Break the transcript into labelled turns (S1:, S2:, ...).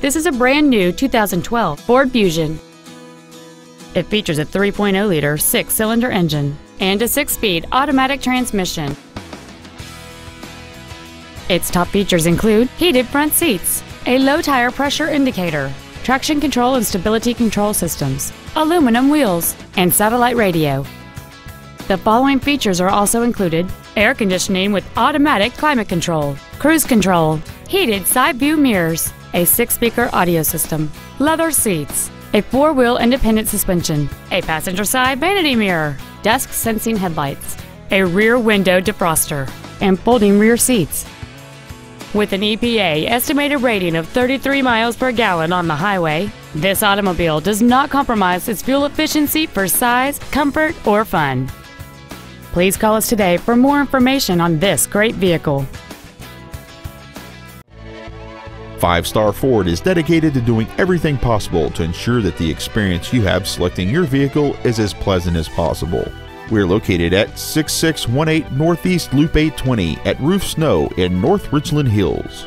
S1: This is a brand new 2012 Ford Fusion. It features a 3.0-liter six-cylinder engine and a six-speed automatic transmission. Its top features include heated front seats, a low tire pressure indicator, traction control and stability control systems, aluminum wheels, and satellite radio. The following features are also included air conditioning with automatic climate control, cruise control, heated side view mirrors, a six speaker audio system, leather seats, a four wheel independent suspension, a passenger side vanity mirror, dusk sensing headlights, a rear window defroster, and folding rear seats. With an EPA estimated rating of 33 miles per gallon on the highway, this automobile does not compromise its fuel efficiency for size, comfort, or fun. Please call us today for more information on this great vehicle.
S2: Five Star Ford is dedicated to doing everything possible to ensure that the experience you have selecting your vehicle is as pleasant as possible. We're located at 6618 Northeast Loop 820 at Rufe Snow in North Richland Hills.